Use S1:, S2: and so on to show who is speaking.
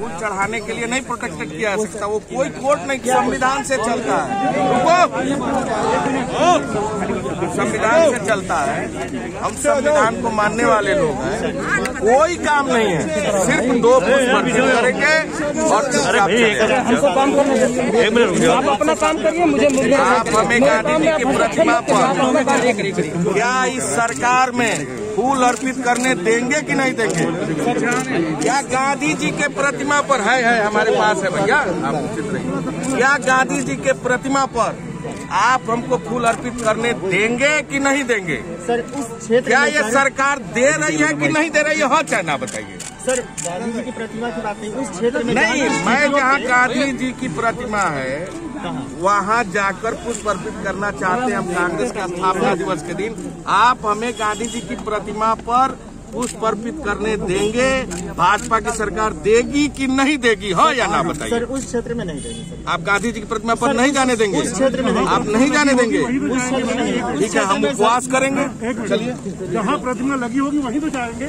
S1: फूल चढ़ाने के लिए नहीं प्रोटेक्टेड किया जा सकता। वो कोई कोर्ट नहीं, संविधान से चलता है। संविधान से चलता है। हम संविधान को मानने वाले लोग हैं। कोई काम नहीं है। सिर्फ़ दो करेंगे और चुपचाप चले
S2: हमको काम करने दीजिए
S3: एक मिनट रुक जाओ।
S2: आप अपना काम करिए मुझे मुझे
S1: आप हमें गांधी जी की प्रतिमा पर क्या इस सरकार में फूल अर्पित करने देंगे कि नहीं देंगे? क्या गांधी जी के प्रतिमा पर है है हमारे पास है भैया? आप उचित रहिए क्या गांधी जी के प्रतिमा पर आप हमको फूल अर्पित करने देंगे कि नहीं देंगे?
S4: सर उस क्षेत्र
S1: क्या ये सरकार दे रही है कि नहीं दे रही है? हाँ चाहे ना बताइए।
S4: सर गांधी जी की प्रतिमा की बात नहीं उस क्षेत्र में
S1: नहीं मैं जहाँ गांधी जी की प्रतिमा है वहाँ जाकर पुष्प अर्पित करना चाहते हैं। हम कांग्रेस का स्थापना दिवस के दिन आप हमें गांधी जी की प्रतिमा पर पुष्प अर्पित करने देंगे? भाजपा की सरकार देगी कि नहीं देगी? हाँ या ना बताइए।
S4: सर उस क्षेत्र में नहीं देंगे सर।
S1: आप गांधी जी की प्रतिमा पर नहीं जाने देंगे?
S4: उस क्षेत्र में
S1: आप नहीं जाने देंगे?
S4: उस क्षेत्र में
S1: ठीक है हम उपवास करेंगे। चलिए।
S5: जहाँ प्रतिमा लगी होगी वहीं तो जाएँगे।